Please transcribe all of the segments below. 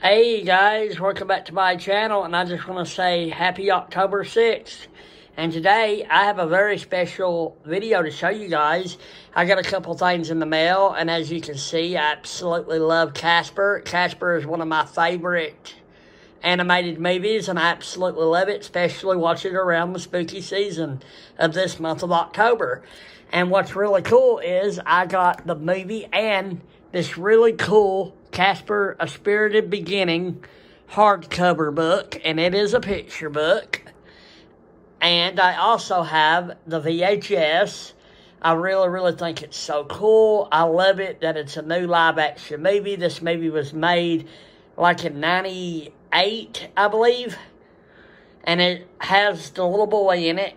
Hey guys, welcome back to my channel and I just want to say happy October 6th. And today I have a very special video to show you guys. I got a couple things in the mail and as you can see I absolutely love Casper. Casper is one of my favorite animated movies and I absolutely love it, especially watching around the spooky season of this month of October. And what's really cool is I got the movie and this really cool Casper A Spirited Beginning hardcover book, and it is a picture book. And I also have the VHS. I really, really think it's so cool. I love it that it's a new live action movie. This movie was made like in 98, I believe. And it has the little boy in it.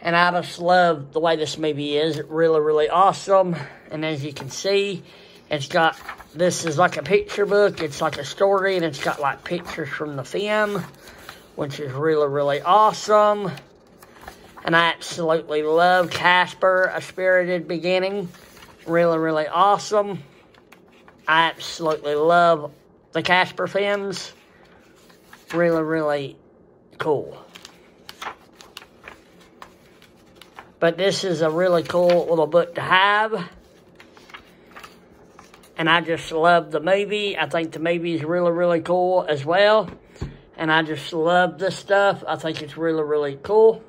And I just love the way this movie is. It's really, really awesome. And as you can see, it's got, this is like a picture book. It's like a story, and it's got like pictures from the film, which is really, really awesome. And I absolutely love Casper, A Spirited Beginning. Really, really awesome. I absolutely love the Casper films. Really, really cool. But this is a really cool little book to have and I just love the movie. I think the movie is really, really cool as well. And I just love this stuff. I think it's really, really cool.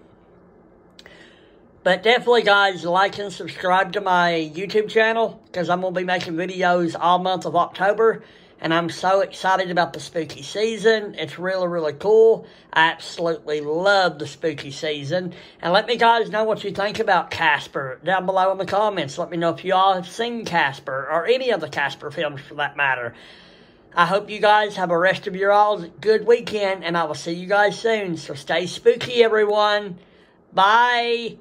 But definitely, guys, like and subscribe to my YouTube channel because I'm going to be making videos all month of October. And I'm so excited about the spooky season. It's really, really cool. I absolutely love the spooky season. And let me guys know what you think about Casper down below in the comments. Let me know if you all have seen Casper or any of the Casper films for that matter. I hope you guys have a rest of your all good weekend. And I will see you guys soon. So stay spooky, everyone. Bye.